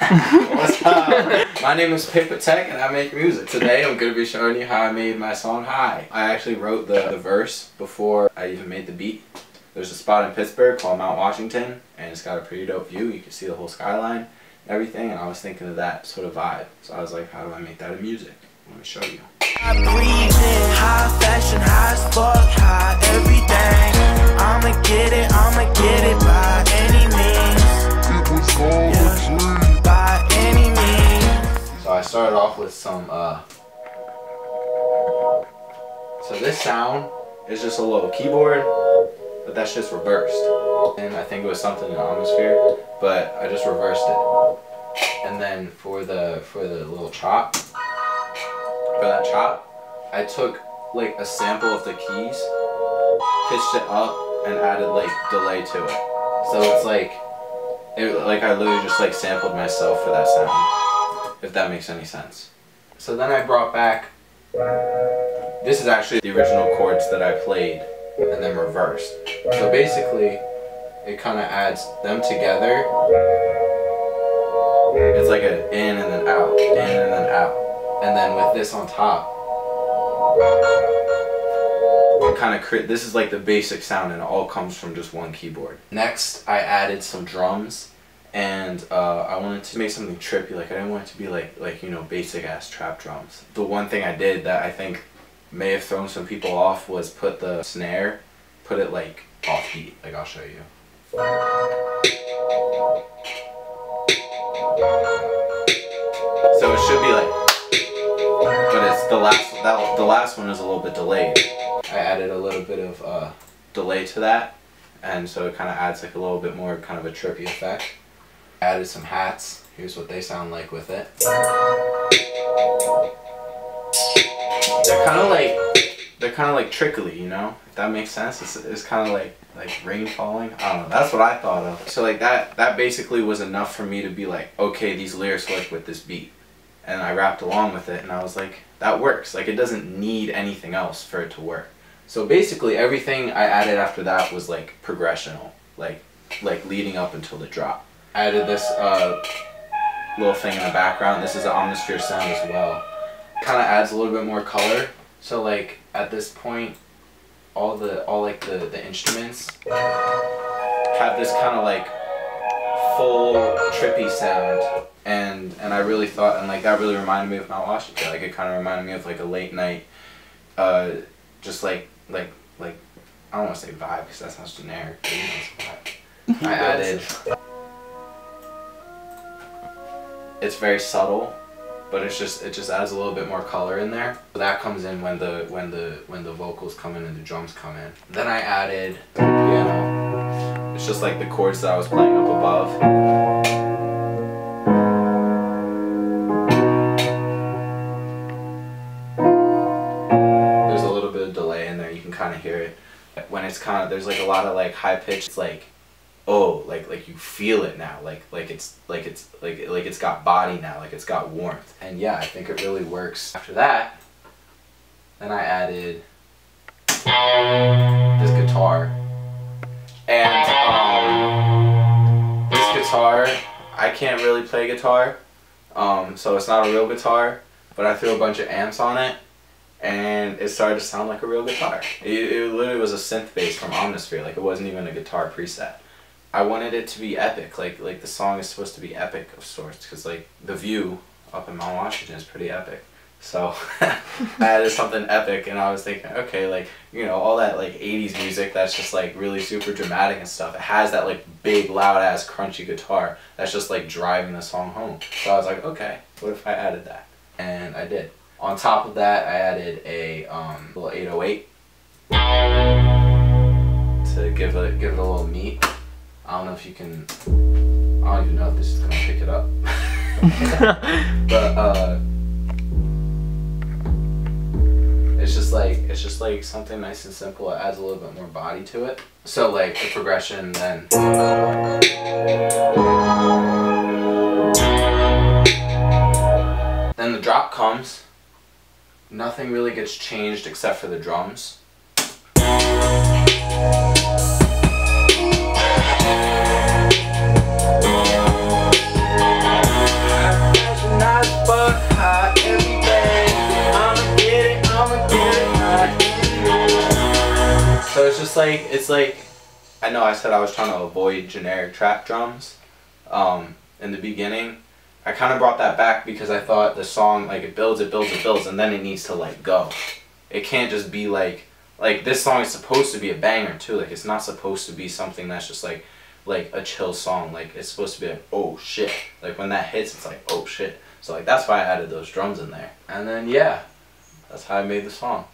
What's up? My name is Pick Patek and I make music. Today I'm going to be showing you how I made my song High. I actually wrote the, the verse before I even made the beat. There's a spot in Pittsburgh called Mount Washington and it's got a pretty dope view. You can see the whole skyline everything and I was thinking of that sort of vibe. So I was like, how do I make that in music? Let me show you. Started off with some, uh, so this sound is just a little keyboard, but that's just reversed. And I think it was something in atmosphere, but I just reversed it. And then for the, for the little chop, for that chop, I took like a sample of the keys, pitched it up, and added like delay to it. So it's like, it, like I literally just like sampled myself for that sound, if that makes any sense. So then I brought back, this is actually the original chords that I played and then reversed. So basically, it kind of adds them together. It's like an in and then out, in and then out. And then with this on top, it kind of create, this is like the basic sound and it all comes from just one keyboard. Next, I added some drums and uh, I wanted to make something trippy, like I didn't want it to be like, like you know, basic ass trap drums. The one thing I did that I think may have thrown some people off was put the snare, put it like off beat, like I'll show you. So it should be like but it's the last that the last one is a little bit delayed. I added a little bit of uh, delay to that, and so it kind of adds like a little bit more kind of a trippy effect. Added some hats. Here's what they sound like with it. They're kind of like they're kind of like trickly, you know. If that makes sense, it's, it's kind of like like rain falling. I don't know. That's what I thought of. So like that that basically was enough for me to be like, okay, these lyrics work with this beat and I rapped along with it and I was like, that works. Like it doesn't need anything else for it to work. So basically everything I added after that was like progressional, like like leading up until the drop. I added this uh, little thing in the background. This is an Omnisphere sound as well. Kind of adds a little bit more color. So like at this point, all the all like the the instruments have this kind of like full trippy sound and and I really thought and like that really reminded me of Mount Washington like it kind of reminded me of like a late night uh just like like like I don't want to say vibe because that sounds generic but, I added it's very subtle but it's just it just adds a little bit more color in there. That comes in when the when the when the vocals come in and the drums come in. Then I added the piano. It's just like the chords that I was playing up above. There's a little bit of delay in there, you can kind of hear it. When it's kind of there's like a lot of like high pitch it's like oh like like you feel it now like like it's like it's like like it's got body now like it's got warmth and yeah i think it really works after that then i added this guitar and um this guitar i can't really play guitar um so it's not a real guitar but i threw a bunch of amps on it and it started to sound like a real guitar. It, it literally was a synth bass from Omnisphere, like it wasn't even a guitar preset. I wanted it to be epic, like like the song is supposed to be epic of sorts, because like the view up in Mount Washington is pretty epic. So I added something epic, and I was thinking, okay, like you know all that like '80s music that's just like really super dramatic and stuff. It has that like big, loud ass, crunchy guitar that's just like driving the song home. So I was like, okay, what if I added that? And I did. On top of that, I added a um, little 808 to give it give it a little meat. I don't know if you can. I don't even know if this is gonna pick it up. but uh, it's just like it's just like something nice and simple. It adds a little bit more body to it. So like the progression then. Then the drop comes nothing really gets changed except for the drums. It's just like it's like I know I said I was trying to avoid generic trap drums um, in the beginning. I kind of brought that back because I thought the song like it builds, it builds, it builds, and then it needs to like go. It can't just be like like this song is supposed to be a banger too. Like it's not supposed to be something that's just like like a chill song. Like it's supposed to be like oh shit. Like when that hits, it's like oh shit. So like that's why I added those drums in there. And then yeah, that's how I made the song.